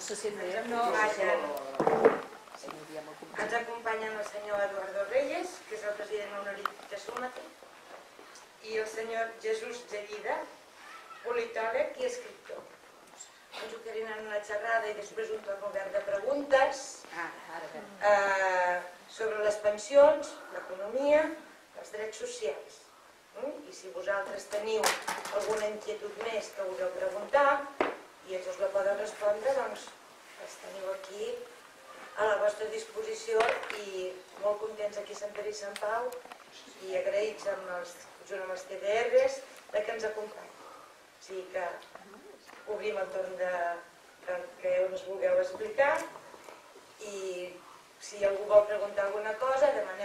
No se sent bé. No company. ens acompanyen el senyor Eduardo Reyes, que és el president honorífic de Súmate, i el senyor Jesús Gerida, politòleg i escriptor. Ens oferirem en una xerrada i després un torn obert de preguntes Ah, eh, sobre les pensions, l'economia, els drets socials. Mm? I si vosaltres teniu alguna inquietud més que vulgueu preguntar i ells us la poden respondre, doncs els teniu aquí a la vostra disposició i molt contents aquí a Sant Pere i Sant Pau i agraïts amb els, els TDRs de que ens acompanyin. O sigui que obrim el torn de, del que us vulgueu explicar i si algú vol preguntar alguna cosa, demaneu torn de paraula